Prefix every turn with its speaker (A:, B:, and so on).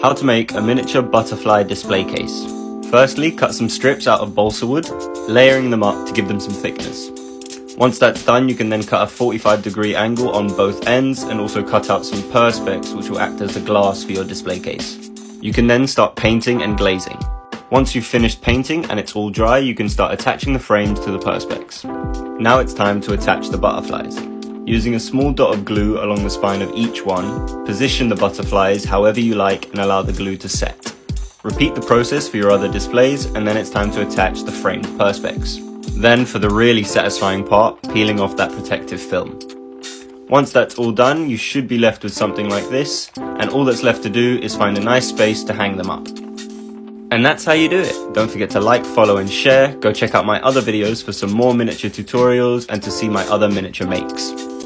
A: How to make a miniature butterfly display case. Firstly, cut some strips out of balsa wood, layering them up to give them some thickness. Once that's done, you can then cut a 45 degree angle on both ends and also cut out some perspex which will act as the glass for your display case. You can then start painting and glazing. Once you've finished painting and it's all dry, you can start attaching the frames to the perspex. Now it's time to attach the butterflies. Using a small dot of glue along the spine of each one, position the butterflies however you like and allow the glue to set. Repeat the process for your other displays and then it's time to attach the framed perspex. Then for the really satisfying part, peeling off that protective film. Once that's all done, you should be left with something like this, and all that's left to do is find a nice space to hang them up. And that's how you do it. Don't forget to like, follow and share. Go check out my other videos for some more miniature tutorials and to see my other miniature makes.